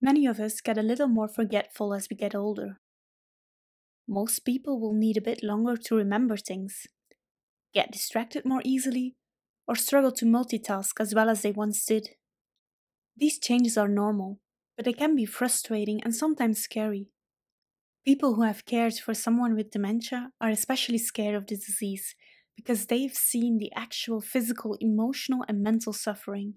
Many of us get a little more forgetful as we get older. Most people will need a bit longer to remember things, get distracted more easily, or struggle to multitask as well as they once did. These changes are normal, but they can be frustrating and sometimes scary. People who have cared for someone with dementia are especially scared of the disease because they've seen the actual physical, emotional, and mental suffering.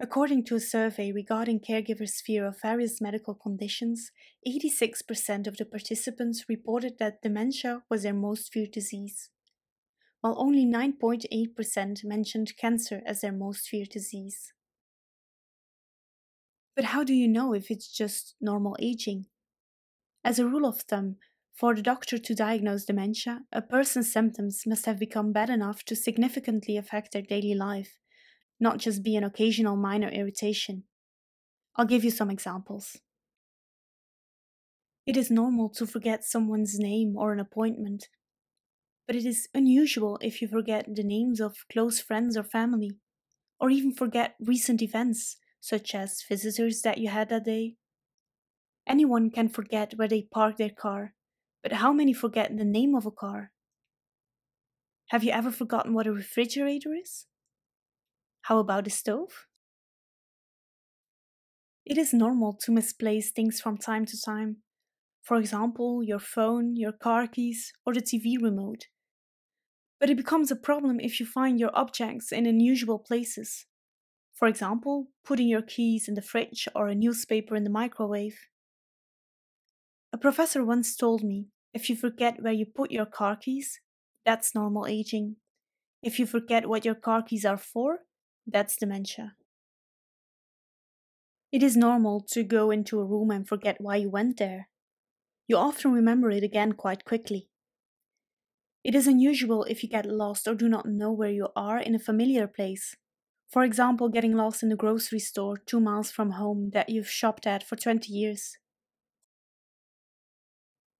According to a survey regarding caregivers' fear of various medical conditions, 86% of the participants reported that dementia was their most feared disease, while only 9.8% mentioned cancer as their most feared disease. But how do you know if it's just normal aging? As a rule of thumb, for the doctor to diagnose dementia, a person's symptoms must have become bad enough to significantly affect their daily life, not just be an occasional minor irritation. I'll give you some examples. It is normal to forget someone's name or an appointment, but it is unusual if you forget the names of close friends or family, or even forget recent events such as visitors that you had that day. Anyone can forget where they parked their car, but how many forget the name of a car? Have you ever forgotten what a refrigerator is? How about a stove? It is normal to misplace things from time to time. For example, your phone, your car keys, or the TV remote. But it becomes a problem if you find your objects in unusual places. For example, putting your keys in the fridge or a newspaper in the microwave. A professor once told me if you forget where you put your car keys, that's normal aging. If you forget what your car keys are for, that's dementia. It is normal to go into a room and forget why you went there. You often remember it again quite quickly. It is unusual if you get lost or do not know where you are in a familiar place. For example, getting lost in a grocery store two miles from home that you've shopped at for 20 years.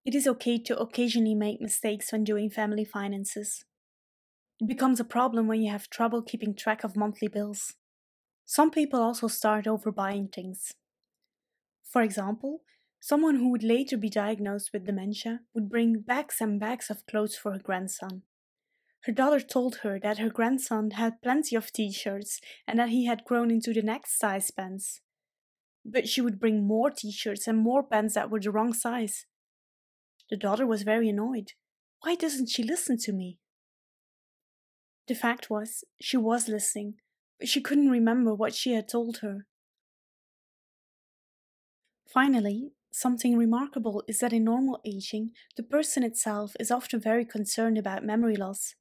It is okay to occasionally make mistakes when doing family finances. It becomes a problem when you have trouble keeping track of monthly bills. Some people also start overbuying things. For example, someone who would later be diagnosed with dementia would bring bags and bags of clothes for her grandson. Her daughter told her that her grandson had plenty of t shirts and that he had grown into the next size pants. But she would bring more t shirts and more pants that were the wrong size. The daughter was very annoyed. Why doesn't she listen to me? The fact was, she was listening, but she couldn't remember what she had told her. Finally, something remarkable is that in normal aging, the person itself is often very concerned about memory loss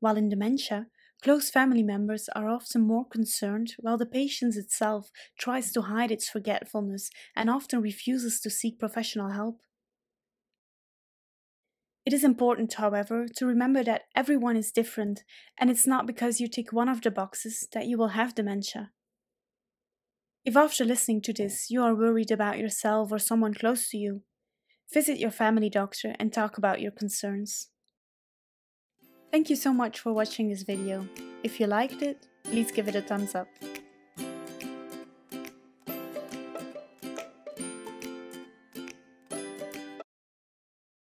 while in dementia, close family members are often more concerned, while the patient itself tries to hide its forgetfulness and often refuses to seek professional help. It is important, however, to remember that everyone is different, and it's not because you tick one of the boxes that you will have dementia. If after listening to this you are worried about yourself or someone close to you, visit your family doctor and talk about your concerns. Thank you so much for watching this video. If you liked it, please give it a thumbs up.